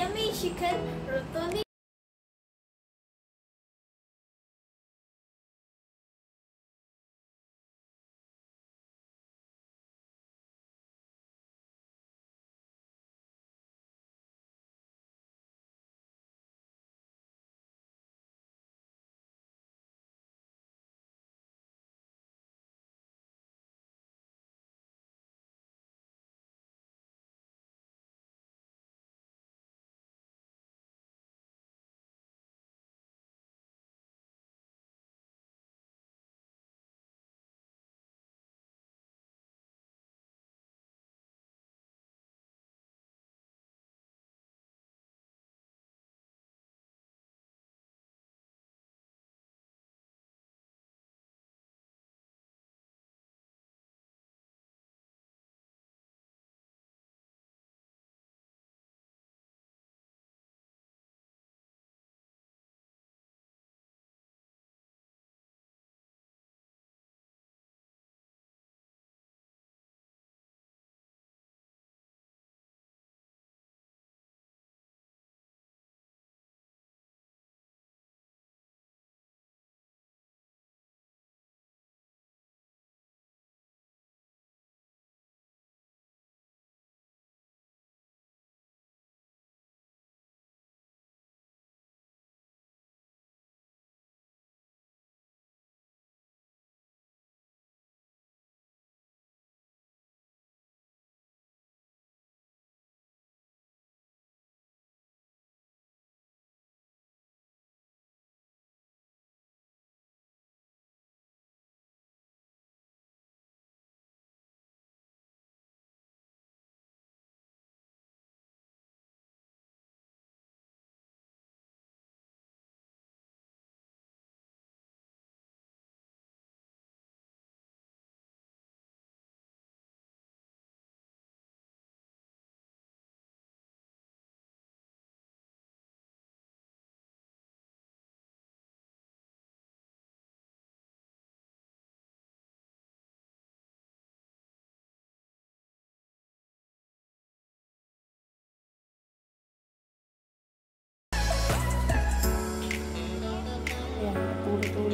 yummy chicken rotoni.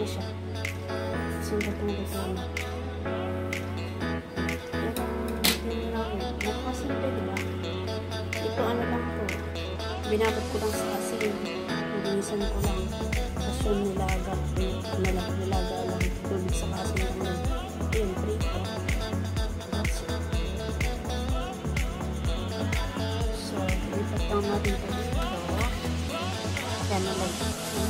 Na siya. Kasi luto-luto na. Pero, yun lang yun. Napakasimple, di ba? Ito ano lang to. Binabot ko lang sa asin. Naginisan ko lang. Tapos yung nilaga. Nilaga, nilaga lang. Tubig sa asin yun. Prito. So, lipat lang natin ito dito. Yan na lang.